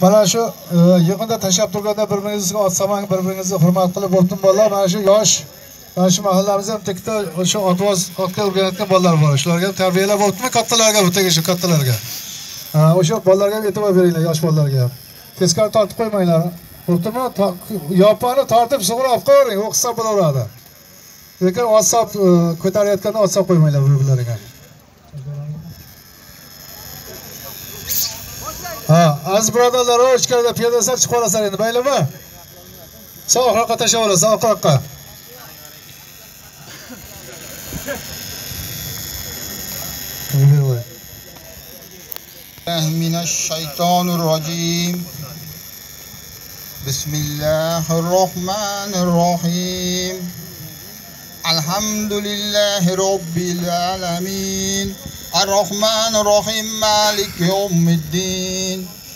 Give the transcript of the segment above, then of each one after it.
mana shu e, yig'inda tashlab turganda bir biringizga otsamang bir biringizni hurmat qilib o'tdim bolalar. Mana shu yosh mana shu mahallamizda ham tekda o'sha otvoz otga o'rganayotgan bolalar bor. Shularga ham tarbiyalab o'tdimi? Kattalarga bu shu kattalarga? O'sha bolalarga ham e'tibor beringlar yosh bolalarga ham. Teskari tortib qo'ymanglar. Bo'ptimi yopani tortib sug'urib olib qo'yavering o'qisa bo'laveradi. Lekin otsab e, ko'tarayotganda otsab qo'ymanglar bir birlariga ha aziz birodarlar o ichkarida piyodasan chiqib olasan endi maylimi sovuqroqqa tashlab olasan sovuqroqqa الله من الشيطان الرجيم بسم الله الرحمن الرحيم الحمد لله رب العالمين الرحمن الرحيم مالك يوم الدين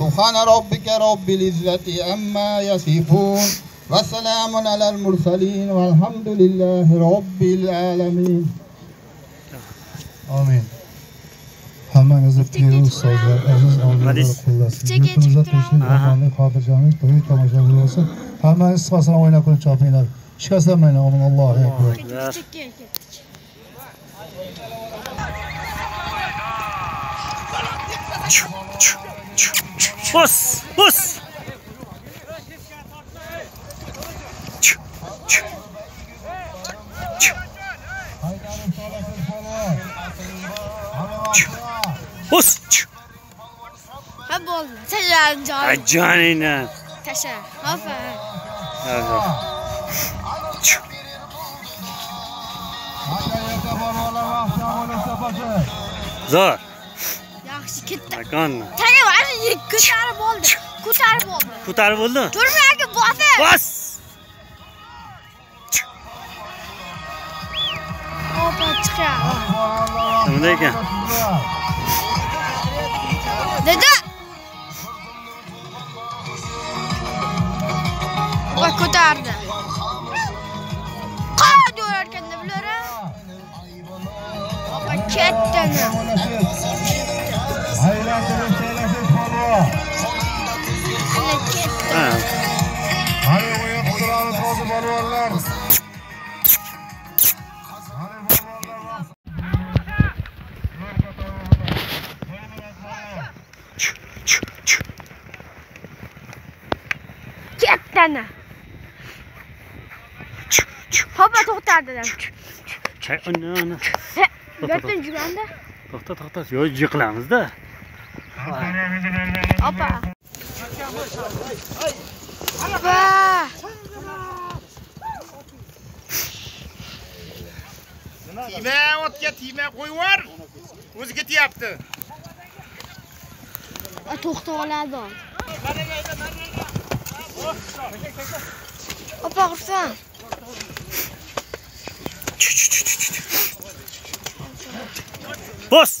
سبحان ربك رب العزة عما يصفون وسلام على المرسلين والحمد لله رب العالمين amin hammangizni piyo ustozlar aziz olimlar Madis. qo'llasin Cheka yurtimizda chektiramiz. tinchlik omonlik xotirjamlik to'y tomosha bo'lsin hammangiz sifasan o'ynab kulib chopinglar shikastlanmanglar omin allohu akbar Bos, bos. Bos. Ha bo'ldi. Tashladim joy. Ajonina. Tasha. Hopa. Zo'r. Ketdi. Tani mana ko'tarib oldi. Ko'tarib oldi. Ko'tarib bo'ldi. Turma aka bosib. Bos. Hopa chiqar. Nima ekan? Dada. Va ko'tardi. Qad yo'rarkanda bular. Hopa ketdini. Ketdi. Ha. hali o'yin quroli to'g'ri polvonlar Ketdini. Hopa to'xtadi. Chay, ana. Yotdan juganda. To'xta, to'xta. Yo, yiqilamizda. Hopa. Araba! Tima otga tima qo'yvor. O'zi ketyapti. To'xta oladi. Opa, Ruslan. Bos!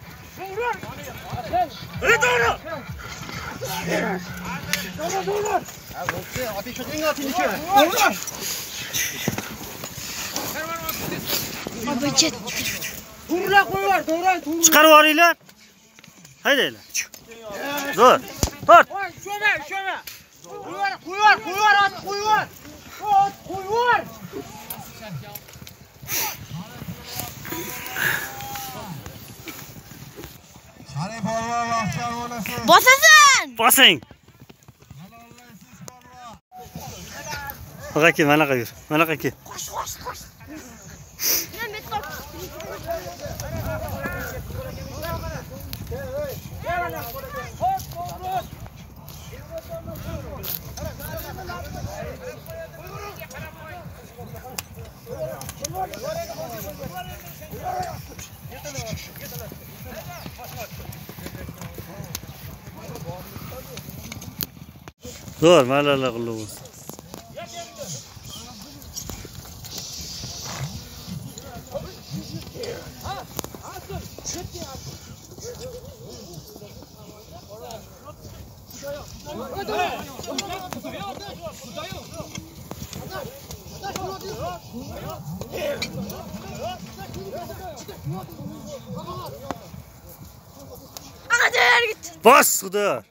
Qursin aka. Shu mahkam onasini insin. Solyapti ustiga. Hopa ket. Chiqarib yuboringlar. Haydanglar. Zo'r. Tort. Sho'ma, sho'ma. Qo'yvar, qo'yvar, qo'yvar, ot qo'yvar. Ot qo'yvar. qani polvon vaqtdan bo'lasiz bosasan bosing aka kel manaqa yur manaqa kel Zo'r, malala qilib bo'lsin. Hadi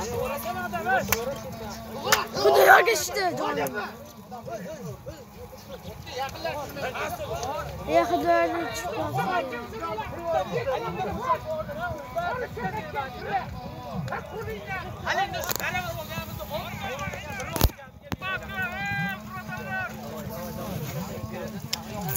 Hech kimlar atar atibsan. Zo'r. Bularni tushdi. Yo, yo. Xudo yorga. Xudo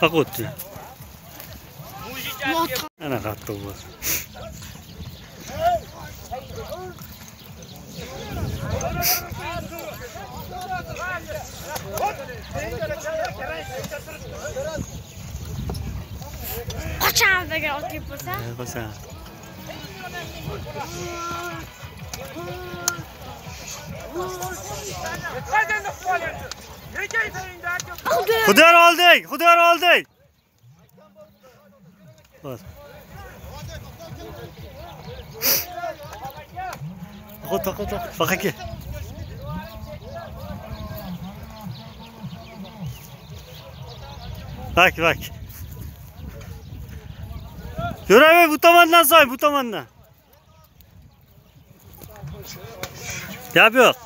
Qoq o'tdi. Ana qattiq bo'lsin. Qochamiz agar otib bo'lsa. Qo'sha. Oldik, Xudoyor oldik. Bos. Qo'ta, qo'ta. Baqa kel. Bak, bak. Yuraver bu tomondan soy, bu tomondan. 야벽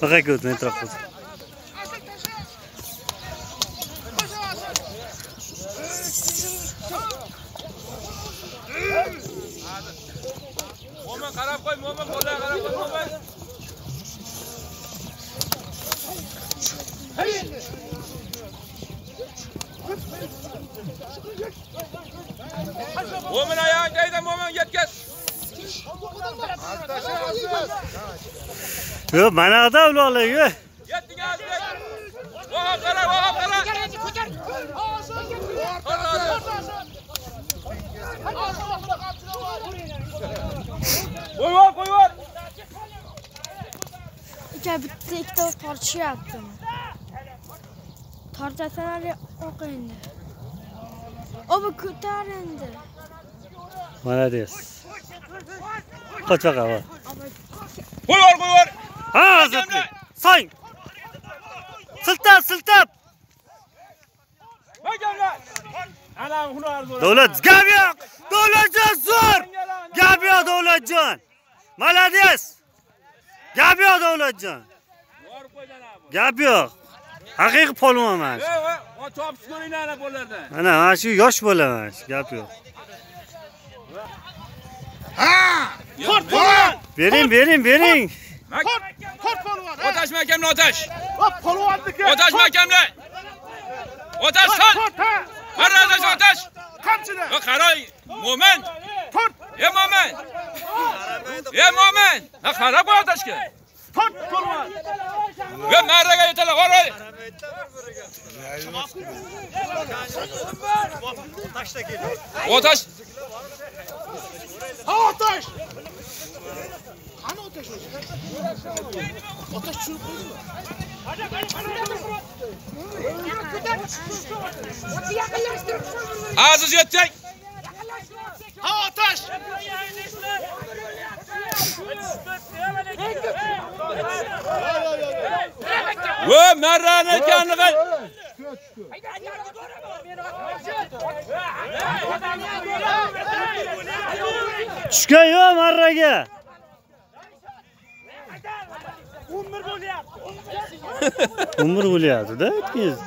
Very good, Netrafus. Qarab qo'y, mo'min qo'llarga qarab qo'y, mo'min. Mo'min oyog'ing joyida, mo'min yetkaz. Yo'q, mana yoqda uloqlar, yo'q. Yetding azizlar. Mo'min qarab Qo'yvor, qo'yvor. Aka bitta ikkita tortishyapti. Tortasalar o'q endi. Obi ko'tar endi. Молодец. Qoch baqa va. Qo'yvor, qo'yvor. Ha, Azatbek. Sang. Siltab, siltab. Hakamlar. Ana hunar zo'r. Davlat, gap yo'q. Davlatjon zo'r. Gap yo'q, Davlatjon. Молодец. Gap yo'q, Davlatjon. Borib qo'ydan abi. Gap yo'q. Haqiqiy polvonman. Topib ko'ringlar ana bo'lardan. Mana mana shu yosh bo'laman. Gap yo'q. Qort polvon. Bering, bering, bering. Qort, qort polvon. Otash makamni otash. Hop polvonniki. Otash makamni. Otash sol. Qara otash otash. Qamchini. Yo qarang. Mo'min. Tort, Ey mo'min. Ey mo'min. Ha qarab qo'y otashga. tort polvon. Yo maraga yetalar, qarang. Otash. Ha otash. Qani otash o'zi? Otash tushirib qo'ydimi? Aziz yetdik. Ha ateş! Ve merrane kendine... Tushgan Umur marraga. 11 bo'lyapti. 11 bo'lyapti-da, aytdingiz.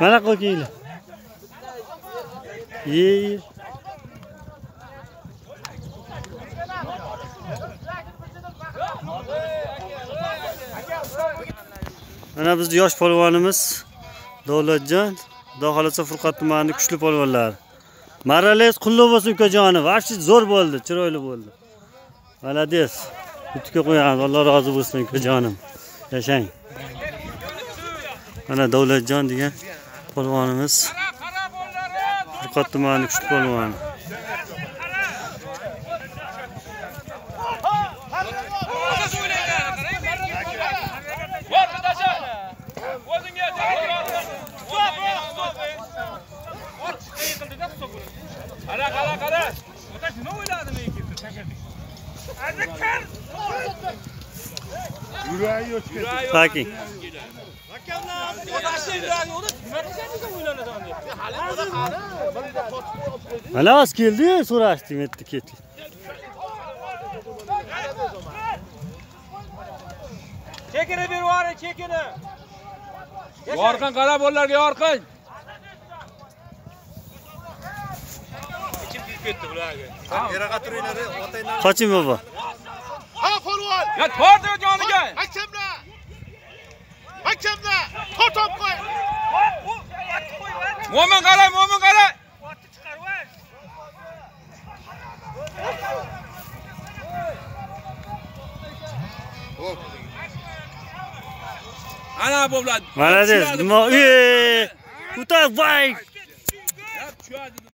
Mana qo'yinglar. И... Mana bizning yosh polvonimiz Davlatjon, Xudo xolasa Furqat tumanining kuchli polvonlari. Marrales qulluq bo'lsin ukajonim. Vaqti zo'r bo'ldi, chiroyli bo'ldi. Молодец. Yutga qo'yamiz. Alloh rozi bo'lsin ukajonim. Yashang. Mana Davlatjon degan polvonimiz. Qo'qon tumani kuchli polvon. Qara, qara, qara. Otash nima o'yladi men ketdi, chakadi. Azakar. Yurayi yo'q. Taki. hakamlar tashlaydilar nima qilsangiz mana hozir keldi so'rashdik bu yerda ketdik chekini berib yuboring chekini yorqin qarab yorqin ketdi bularga. Qoching bobo ha qo'lvol ya tortinglar joniga. Hakamlar kimda tortib qo'y mo'min qara mo'min qara otni chiqarver ana bo'ladi молодец nima utak voy tushadi